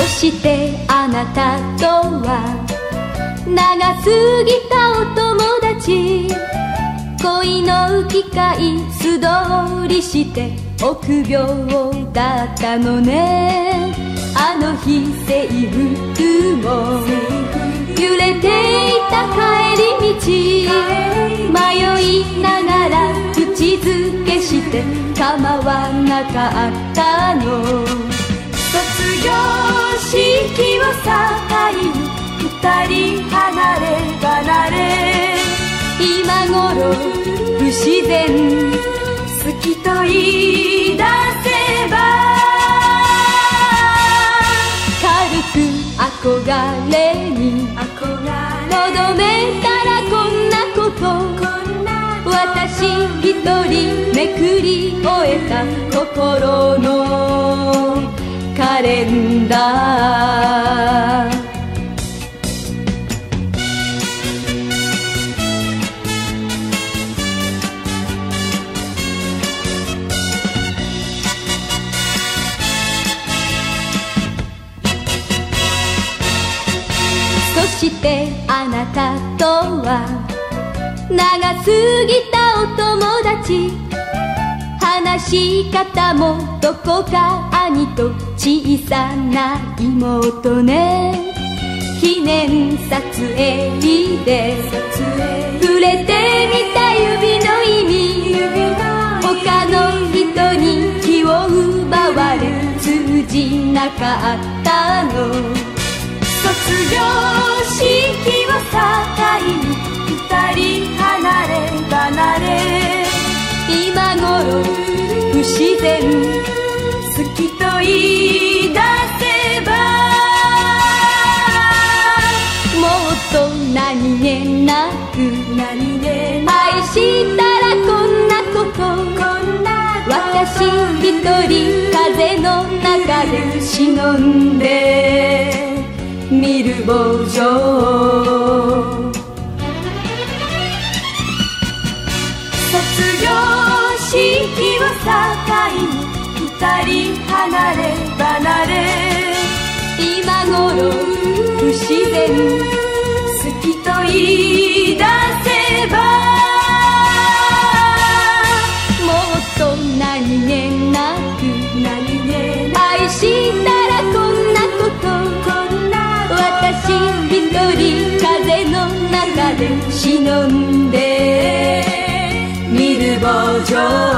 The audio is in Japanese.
そしてあなたとは長すぎたお友達恋の機会素通りして臆病だったのね。あの日制服も揺れていた帰り道。迷いながら口づけして構わなかったの。卒業式を境に二人離れ離れ。今頃不自然好きと言い出せば。軽く憧れにとどめたらこんなこと。私一人めくり終えた心のレンダーそしてあなたとは長すぎたお友達。話し方もどこか兄と小さな妹ね。記念撮影で。触れてみた指の意味。他の人に気を奪われ通じなかったの。気なく愛したらこんなこと私一人風の中で忍んで見る傍情っと何気なく愛したらこんなこと私一人風の中で忍んで見る傍情